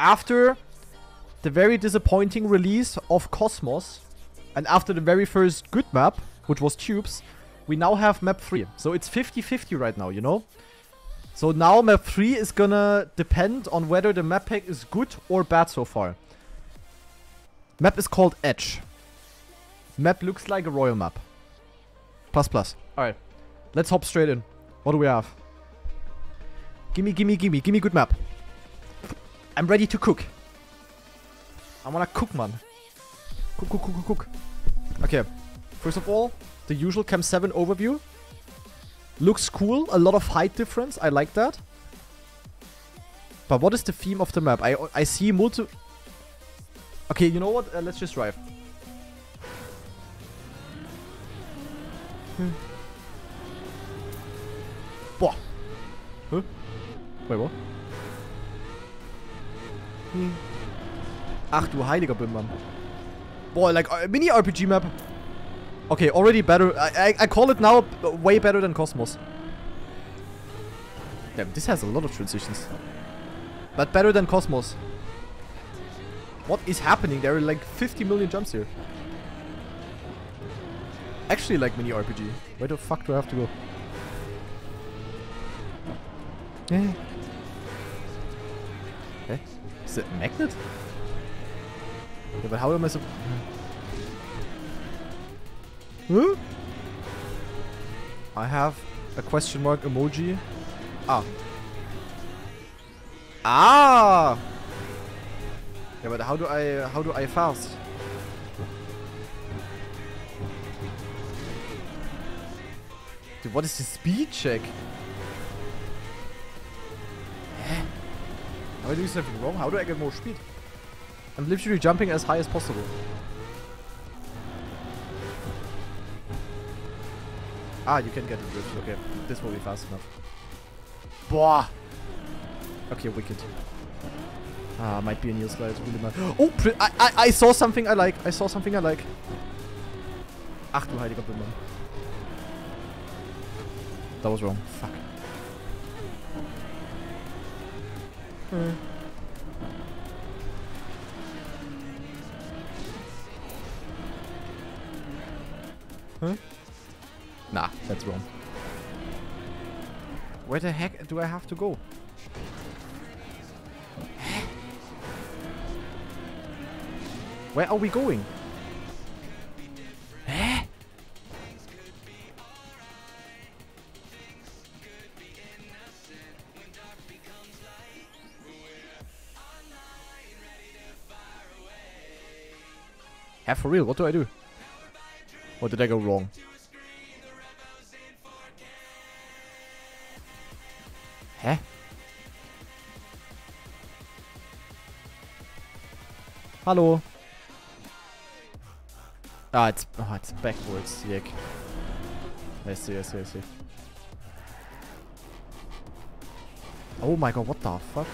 after the very disappointing release of Cosmos, and after the very first good map, which was Tubes, we now have map 3. So it's 50-50 right now, you know? So now map 3 is gonna depend on whether the map pack is good or bad so far. Map is called Edge. Map looks like a royal map. Plus plus. Alright. Let's hop straight in. What do we have? Gimme, gimme, gimme. Gimme good map. I'm ready to cook. I wanna cook, man. Cook, cook, cook, cook, cook. Okay. First of all, the usual Cam 7 overview. Looks cool. A lot of height difference. I like that. But what is the theme of the map? I, I see multi... Okay, you know what? Uh, let's just drive. Hmm. Boah. Huh? Wait, what? Hm. Ach du heiliger Bimbam. Boah, like a mini RPG map. Okay, already better. I, I, I call it now way better than Cosmos. Damn, this has a lot of transitions. But better than Cosmos. What is happening? There are like 50 million jumps here. Actually like mini RPG. Where the fuck do I have to go? Eh. Is it magnet? Yeah, but how am I so... Huh? I have a question mark emoji. Ah. Ah! Yeah, but how do I how do I fast? Dude, what is the speed check? Am I doing something wrong? How do I get more speed? I'm literally jumping as high as possible. Ah, you can get it drift. Okay, this will be fast enough. Boah! Okay, wicked. Ah, might be a new slide. Really might. Oh, I, I, I saw something I like. I saw something I like. Ach du heiliger Bimbam. That was wrong. Fuck. Hmm. Huh? Nah, that's wrong. Where the heck do I have to go? Where are we going? Yeah, for real, what do I do? What did I go wrong? Hä? Hallo? Ah, it's, oh, it's backwards, Yuck. I see, I see, I see. Oh my god, what the fuck?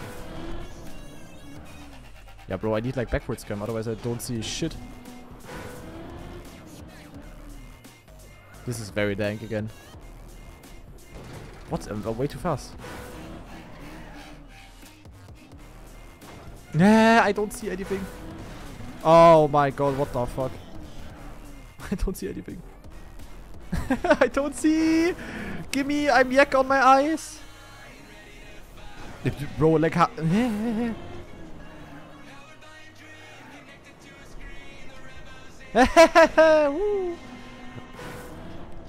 Yeah, bro, I need like backwards cam, otherwise I don't see shit. This is very dank again. What? I'm, I'm way too fast. Nah, I don't see anything. Oh my god, what the fuck? I don't see anything. I don't see! Gimme, I'm yak on my eyes! Bro, like how...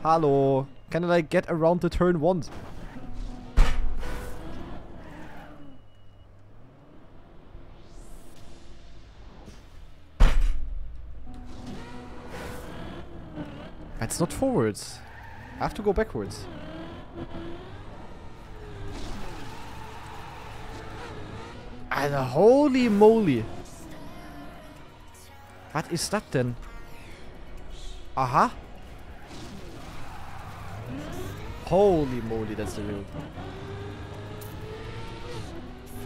Hello. Can I get around the turn once? It's not forwards. I have to go backwards. And holy moly. What is that then? Aha. Holy moly, that's a real...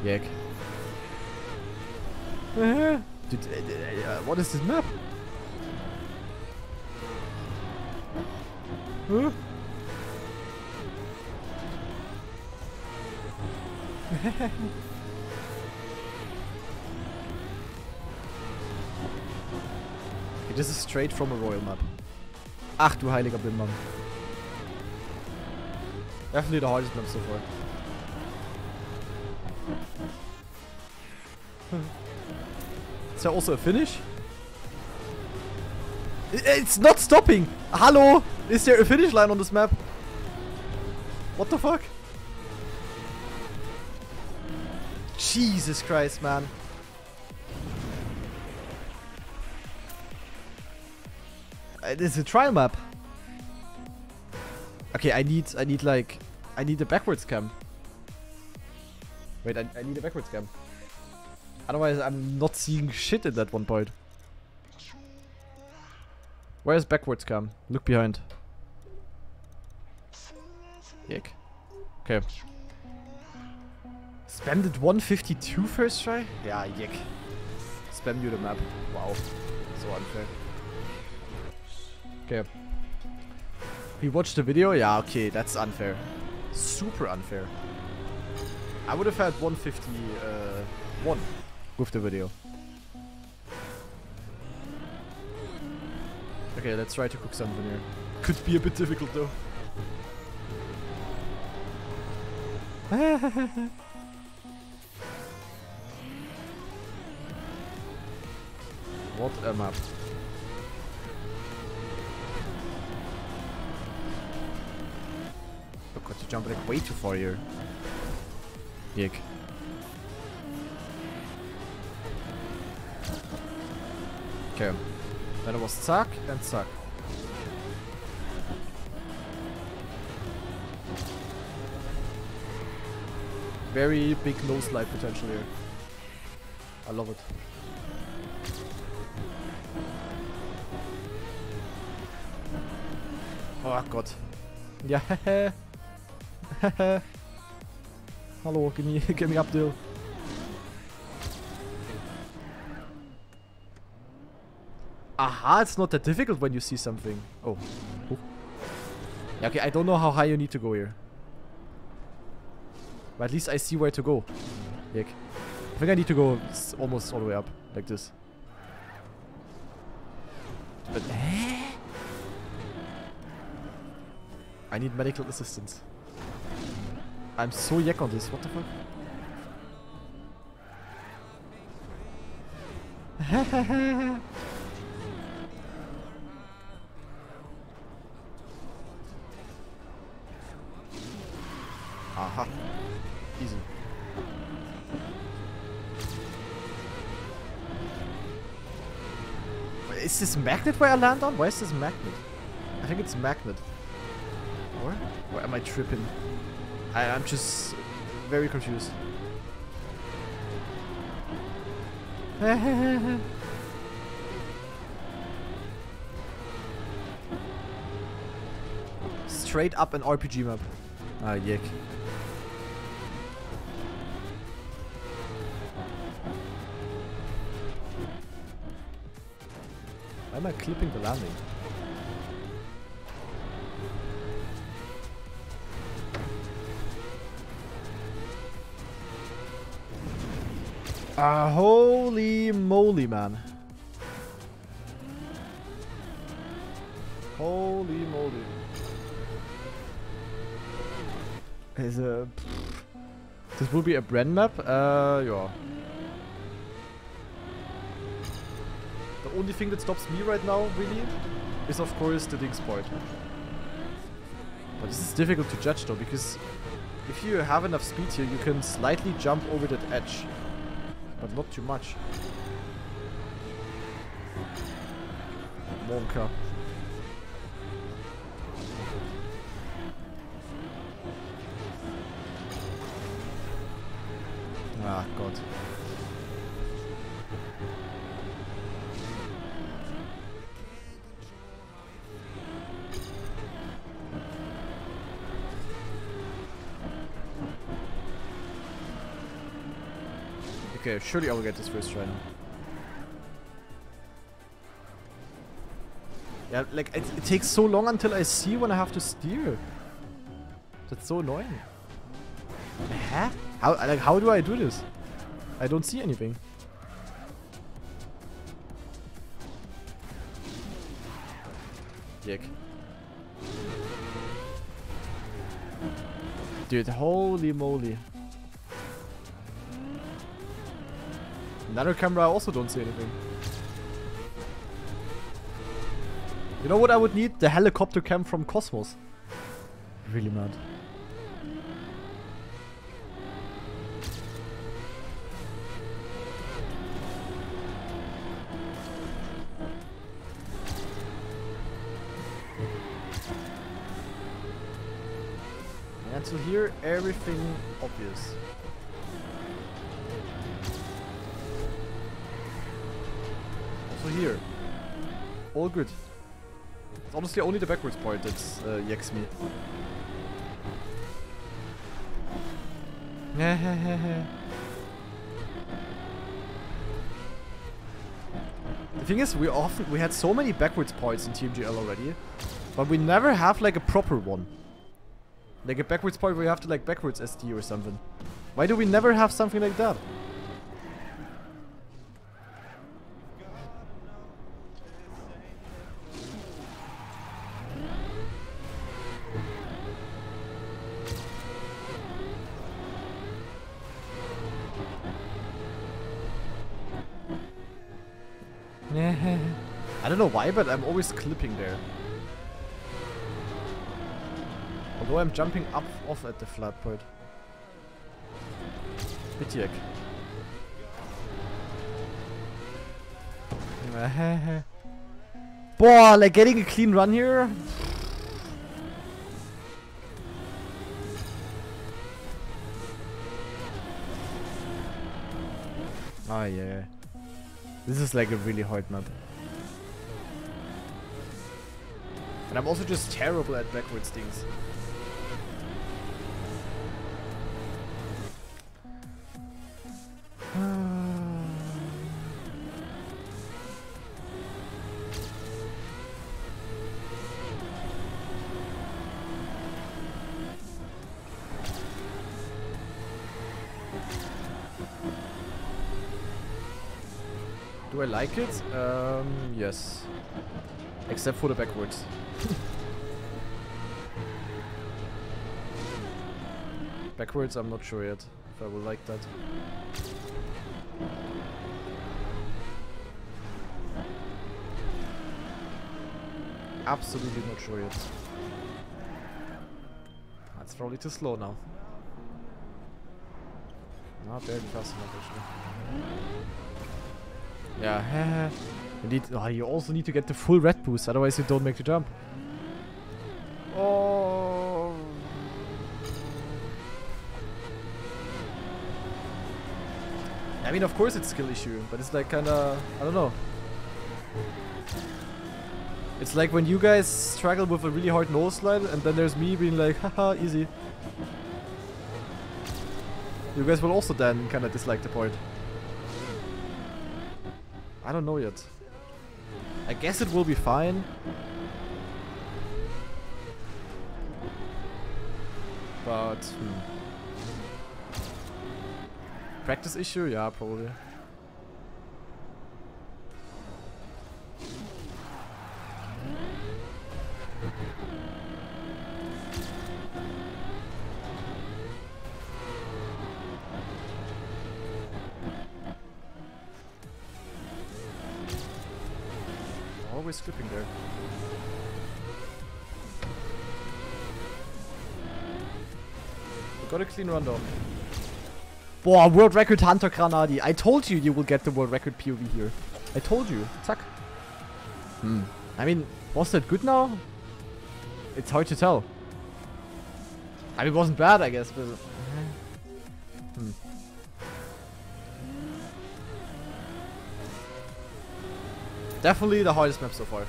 Yak. Uh-huh. Uh, uh, uh, what is this map? Huh? okay, this is straight from a royal map. Ach du heiliger Bimbam. Definitely the hardest map so far. Is there also a finish? It's not stopping! Hello! Is there a finish line on this map? What the fuck? Jesus Christ, man. It is a trial map. Okay, I need, I need like, I need a backwards cam. Wait, I, I need a backwards cam. Otherwise, I'm not seeing shit at that one point. Where's backwards cam? Look behind. Yick. Okay. Spam did 152 first try? Yeah, yick. Spam you the map. Wow. So unfair. Okay. He watched the video? Yeah, okay, that's unfair. Super unfair. I would have had 151 uh, with the video. Okay, let's try to cook something here. Could be a bit difficult though. what a map. Jump like way too far here. Yick. Okay. Then it was zack and zack. Very big nose slide potential here. I love it. Oh god. Yeah. Hallo, give me, give me up, Abdul. Aha, it's not that difficult when you see something. Oh. oh. Okay, I don't know how high you need to go here. But at least I see where to go. I think I need to go almost all the way up, like this. But, eh? I need medical assistance. I'm so yak on this, what the fuck? Aha. Easy. Is this magnet where I land on? Why is this magnet? I think it's magnet. Or? Where am I tripping? I, I'm just very confused. Straight up an RPG map. Ah, yick. Why am I clipping the landing? Ah, holy moly, man. Holy moly. Is a... This will be a brand map? Uh, yeah. The only thing that stops me right now, really, is of course the Dings point. But this is difficult to judge though, because if you have enough speed here, you can slightly jump over that edge. But not too much. Monka. Ah, God. Okay, surely I will get this first try now. Yeah, like, it, it takes so long until I see when I have to steer. That's so annoying. Huh? How, like, how do I do this? I don't see anything. Dick. Dude, holy moly. Another camera, I also don't see anything. You know what I would need? The helicopter cam from Cosmos. Really mad. Until here, everything obvious. Here. All good. It's honestly only the backwards part that uh, yaks me. the thing is, we often we had so many backwards parts in TMGL already, but we never have like a proper one. Like a backwards part where you have to like backwards SD or something. Why do we never have something like that? I don't know why, but I'm always clipping there. Although I'm jumping up off at the flat part. Bitjek. Boah, like getting a clean run here. Oh yeah. This is like a really hard map. And I'm also just terrible at backwards things. Do I like it? Um, yes. Except for the backwards. backwards, I'm not sure yet if I will like that. Absolutely not sure yet. That's probably too slow now. Not very fast enough actually. Yeah, you need. Oh, you also need to get the full red boost, otherwise you don't make the jump. Oh. I mean, of course it's skill issue, but it's like kinda, I don't know. It's like when you guys struggle with a really hard nose slide, and then there's me being like, haha, easy. You guys will also then kinda dislike the point. I don't know yet. I guess it will be fine. But, hmm. Practice issue? Yeah, probably. Skipping there. Got a clean run though. Boah, world record Hunter GranaDy. I told you you will get the world record POV here. I told you. Zack. Hmm. I mean, was that good now? It's hard to tell. I mean, it wasn't bad, I guess, but... Definitely the hardest map so far.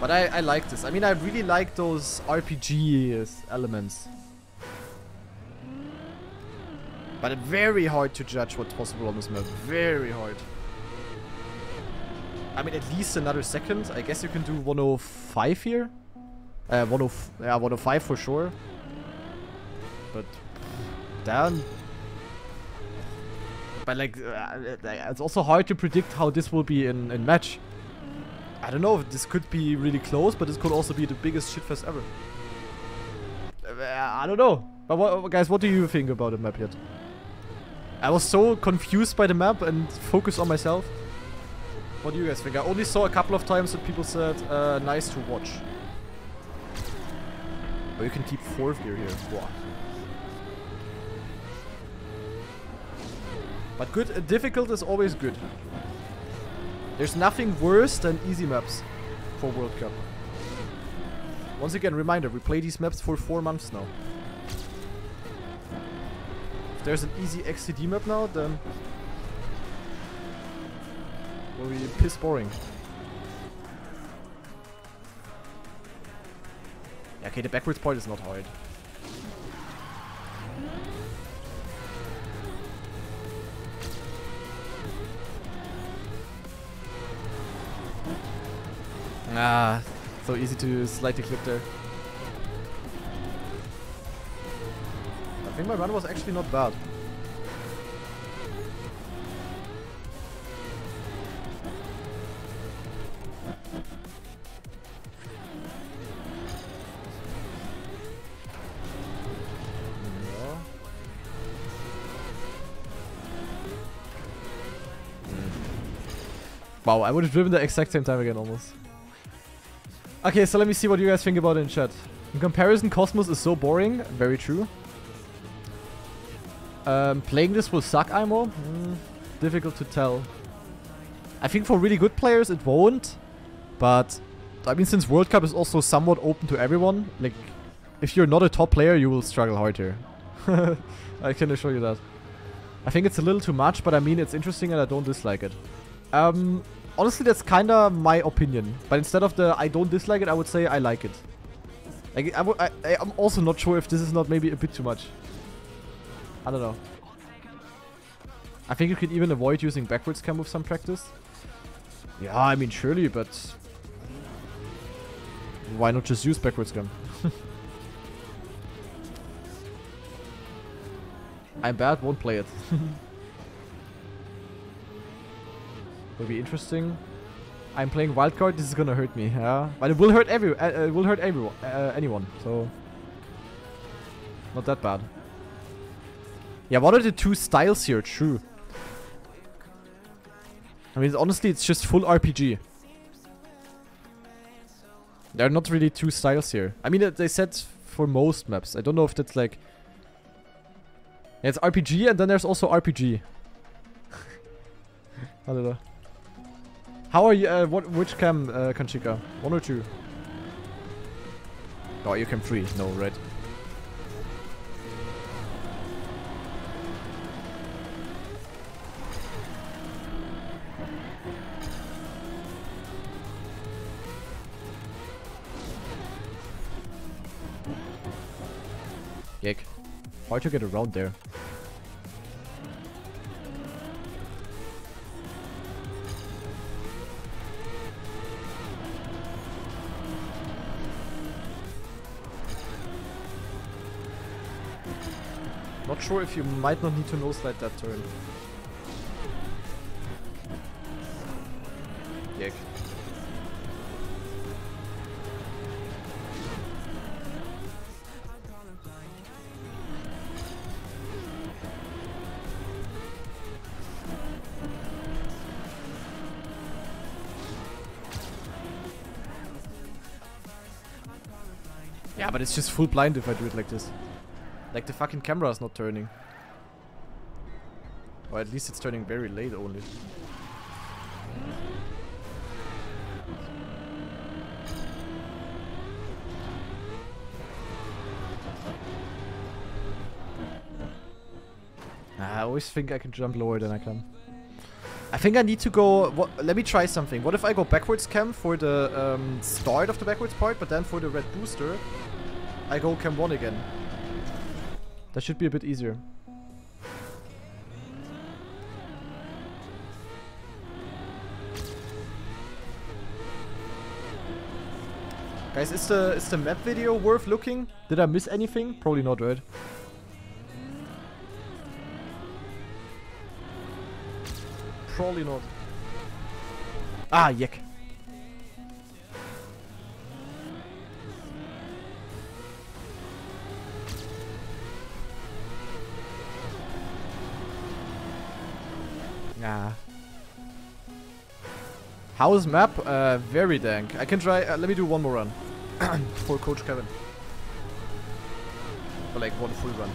But I, I like this. I mean, I really like those RPG elements. But very hard to judge what's possible on this map. Very hard. I mean, at least another second. I guess you can do 105 here. Uh, 105, yeah, 105 for sure. But, damn. But like, uh, it's also hard to predict how this will be in, in match. I don't know, this could be really close, but this could also be the biggest shitfest ever. Uh, I don't know. But what, guys, what do you think about the map yet? I was so confused by the map and focused on myself. What do you guys think? I only saw a couple of times that people said, uh, nice to watch. Oh, you can keep fourth gear here. Wow. But good, uh, difficult is always good. There's nothing worse than easy maps for World Cup. Once again, reminder, we play these maps for four months now. If there's an easy XCD map now, then will be piss boring. Okay, the backwards point is not hard. Ah, so easy to slightly clip there. I think my run was actually not bad. Wow, I would have driven the exact same time again almost. Okay, so let me see what you guys think about it in chat. In comparison, Cosmos is so boring. Very true. Um, playing this will suck, Imo? Mm, difficult to tell. I think for really good players it won't. But, I mean, since World Cup is also somewhat open to everyone, like, if you're not a top player, you will struggle hard here. I can assure you that. I think it's a little too much, but I mean, it's interesting and I don't dislike it. Um, honestly, that's kinda my opinion. But instead of the I don't dislike it, I would say I like it. Like, I, I, I'm also not sure if this is not maybe a bit too much. I don't know. I think you could even avoid using backwards cam with some practice. Yeah, I mean, surely, but... Why not just use backwards cam? I'm bad, won't play it. Will be interesting. I'm playing wildcard. This is gonna hurt me. Yeah, but it will hurt every. Uh, it will hurt everyone. Uh, anyone. So not that bad. Yeah, what are the two styles here? True. I mean, honestly, it's just full RPG. There are not really two styles here. I mean, they said for most maps. I don't know if that's like... Yeah, it's RPG and then there's also RPG. I don't know. How are you? Uh, what? Which cam, uh, Kanchika? One or two? Oh, you can three. No, right? Yik. Hard to get around there. Sure if you might not need to no slide that turn. Yik. Yeah, but it's just full blind if I do it like this. Like the fucking camera is not turning. Or at least it's turning very late only. Ah, I always think I can jump lower than I can. I think I need to go... What, let me try something. What if I go backwards cam for the um, start of the backwards part, but then for the red booster, I go cam 1 again. That should be a bit easier. Guys, is the is the map video worth looking? Did I miss anything? Probably not, right? Probably not. Ah, yuck. How's map? Uh, very dank. I can try. Uh, let me do one more run for Coach Kevin. Or like one full run.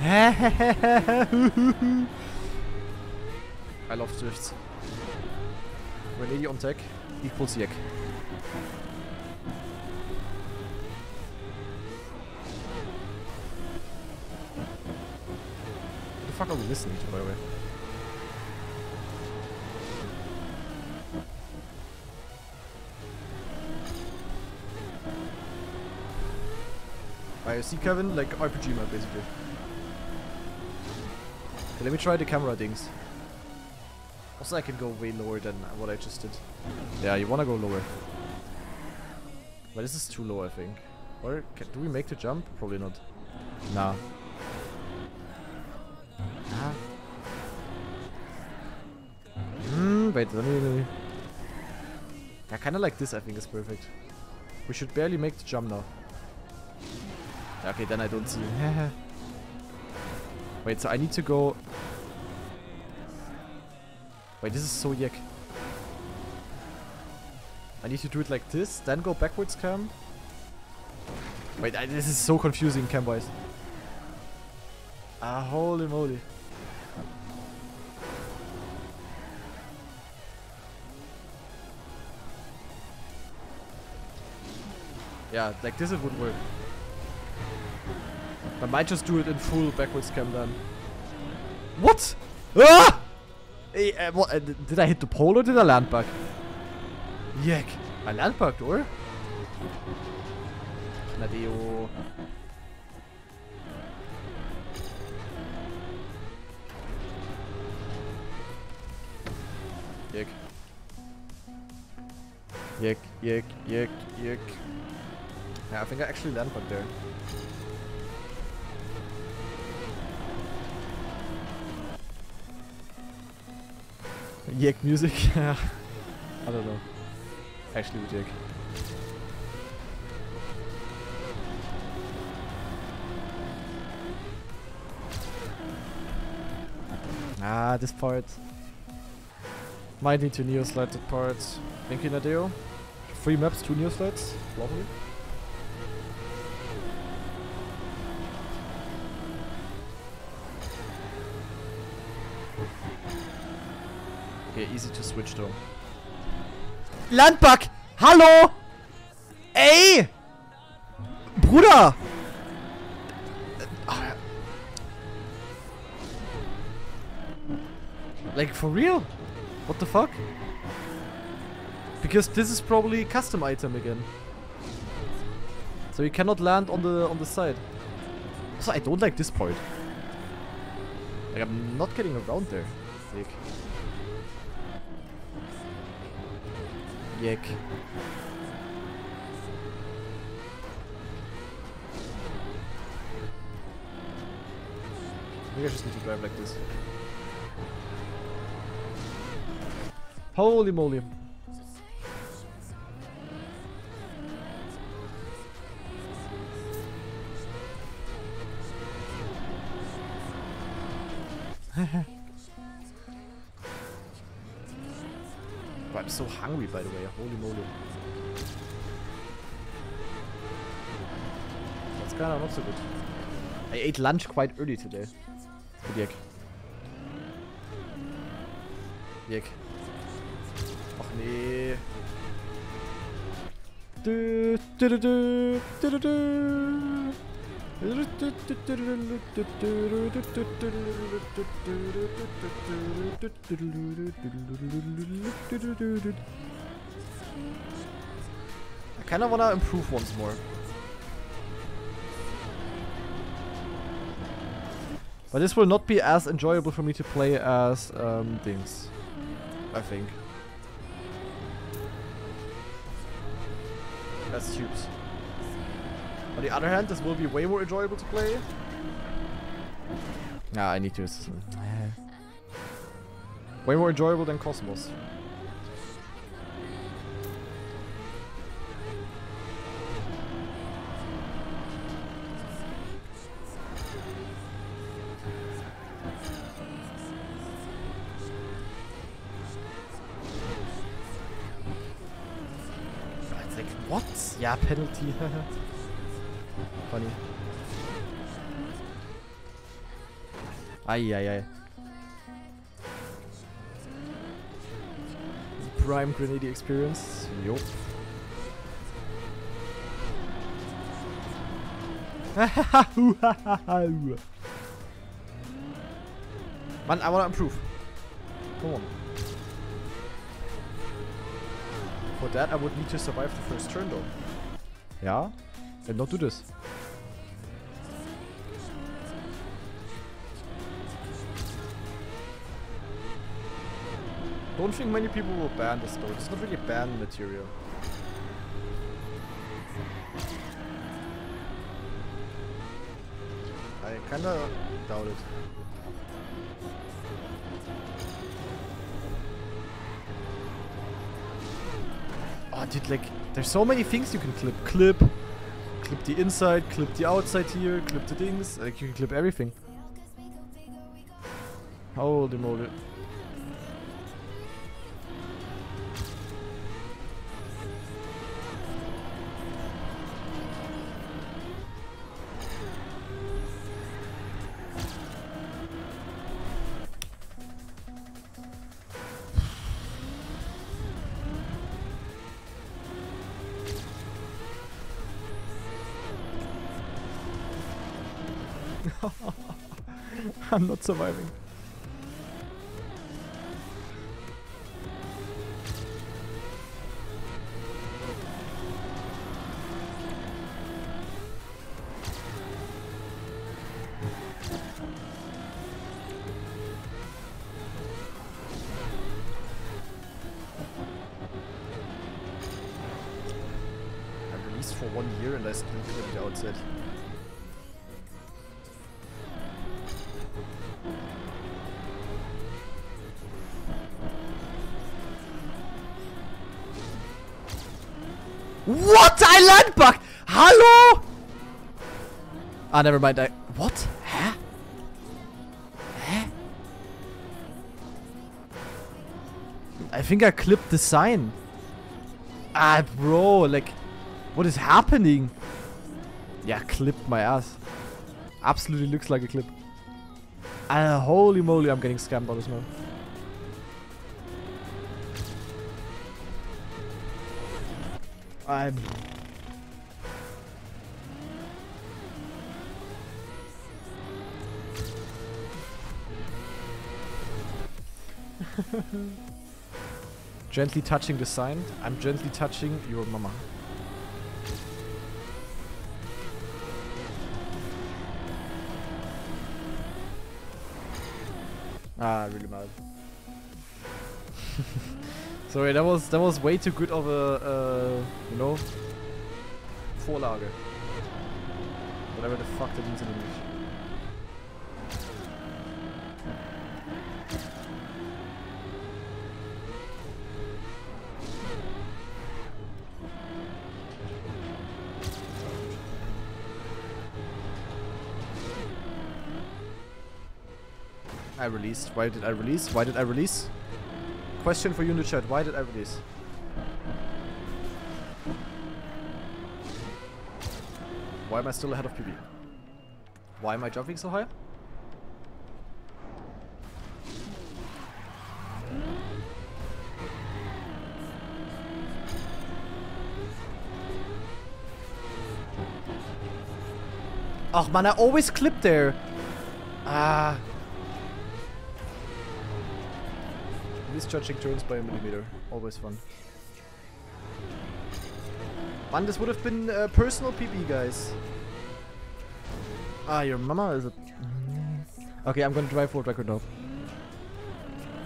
I love drifts. Renegi on tech equals Yek. The fuck are we listening to, by the way? I see Kevin, like RPG map uh, basically. Okay, let me try the camera things. Also, I can go way lower than what I just did. Yeah, you wanna go lower. But this is too low, I think. Or can, do we make the jump? Probably not. Nah. Wait, let me, let me. Yeah, kinda like this I think is perfect. We should barely make the jump now. Okay, then I don't see. Wait, so I need to go... Wait, this is so yuck. I need to do it like this, then go backwards cam. Wait, I, this is so confusing cam-wise. Ah, holy moly. Yeah, like this it would work. I might just do it in full backwards cam then. What? Ah! Hey, uh, what, uh, did I hit the pole or did I land back? Yuck. I land back or? Nadeo. Yuck. Yuck, yuck, yuck, yuck. Yeah, I think I actually land back there. Yek music? I don't know. Actually with Yek. Ah, this part. Might need to slide that part. Thank you, Nadeo. Three maps, two neo slides. Lovely. Okay, easy to switch though. Landbug! Hallo! Ey! Bruder! Like, for real? What the fuck? Because this is probably custom item again. So you cannot land on the on the side. Also, I don't like this part. Like, I'm not getting around there. Maybe I just need to drive like this. Holy moly. I'm so hungry by the way, holy moly. That's kinda not so good. I ate lunch quite early today. Yak. Yak. Och nee. Du, du, du, du, du, du, du. I kinda wanna improve once more. But this will not be as enjoyable for me to play as um, things. I think. As tubes. On the other hand, this will be way more enjoyable to play. Yeah, I need to... way more enjoyable than Cosmos. What? Yeah, penalty. Funny. Ay, ay, ay. Prime GranaDy experience. Yo. Man, I wanna improve. Come on. For that, I would need to survive the first turn though. Yeah? And not do this. I don't think many people will ban this though. It's not really ban material. I kinda doubt it. Oh, dude, like, there's so many things you can clip. Clip, clip the inside, clip the outside here, clip the things. Like, you can clip everything. Holy moly. I'm not surviving. Ah, never mind. I what? Hä? Hä? I think I clipped the sign. Ah, bro, like, what is happening? Yeah, clipped my ass. Absolutely looks like a clip. Ah, holy moly, I'm getting scammed on this man. I'm. gently touching the sign. I'm gently touching your mama. Ah, really mad. Sorry, that was that was way too good of a uh, you know Vorlage. Whatever the fuck that means in English. I released. Why did I release? Why did I release? Question for you in the chat. Why did I release? Why am I still ahead of PB? Why am I jumping so high? Oh man, I always clip there. Ah. Misjudging turns by a millimeter. Always fun. Man, this would have been uh, personal PB, guys. Ah, your mama is a... Okay, I'm gonna drive world record now.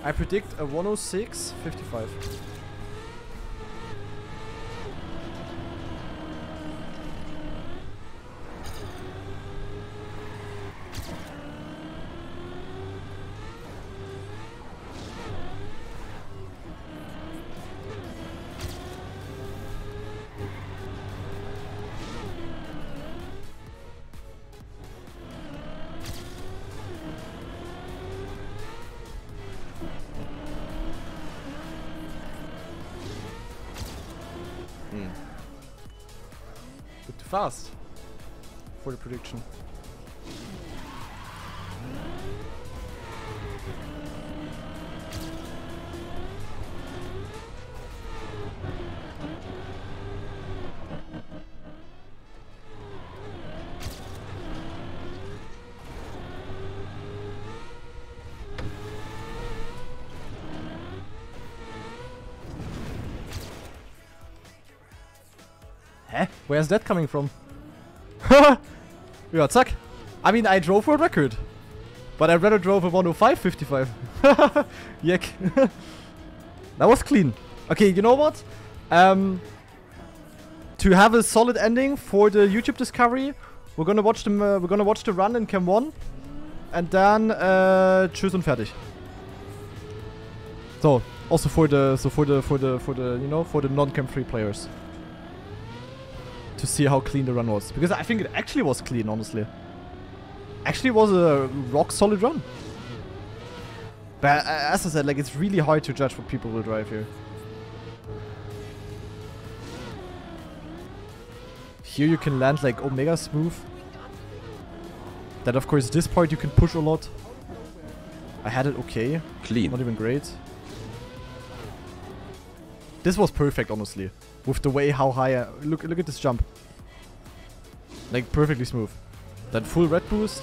I predict a 106.55. fast for the prediction. Where's that coming from? yeah, zack. I mean, I drove for a record. But I rather drove a 105.55. Yuck. that was clean. Okay, you know what? Um, to have a solid ending for the YouTube discovery, we're gonna watch them. Uh, we're gonna watch the run in Cam 1, and then uh, tschüss und fertig. So, also for the so for the for the for the you know for the non-Cam 3 players to see how clean the run was. Because I think it actually was clean, honestly. Actually was a rock solid run. But uh, as I said, like it's really hard to judge what people will drive here. Here you can land like Omega smooth. Then of course this part you can push a lot. I had it okay, Clean. not even great. This was perfect, honestly. With the way how high I... Look, look at this jump. Like, perfectly smooth. Then full red boost.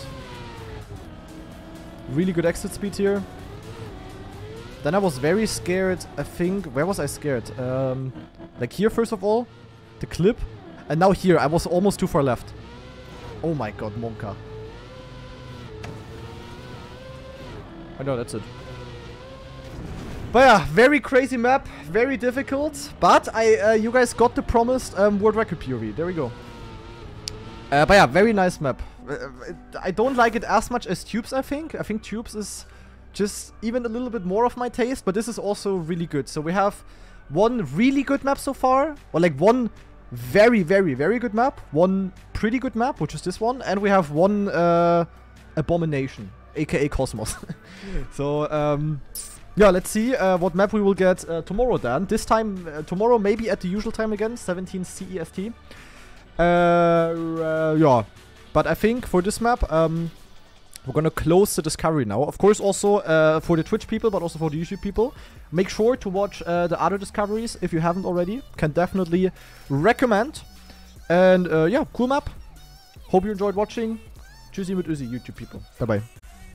Really good exit speed here. Then I was very scared, I think... Where was I scared? Um, like here, first of all. The clip. And now here, I was almost too far left. Oh my god, Monka. I know, that's it. But yeah, very crazy map, very difficult. But I, uh, you guys got the promised um, world record POV. There we go. Uh, but yeah, very nice map. Uh, I don't like it as much as Tubes. I think. I think Tubes is just even a little bit more of my taste. But this is also really good. So we have one really good map so far, or like one very, very, very good map, one pretty good map, which is this one, and we have one uh, abomination, aka Cosmos. so um, yeah, let's see uh, what map we will get uh, tomorrow then. This time, uh, tomorrow maybe at the usual time again, 17 CEST. Uh, uh, yeah, but I think for this map, um, we're gonna close the discovery now. Of course, also uh, for the Twitch people, but also for the YouTube people. Make sure to watch the other discoveries if you haven't already. Can definitely recommend. And yeah, cool map. Hope you enjoyed watching. Tschüssi mit Uzi, YouTube people. Bye bye.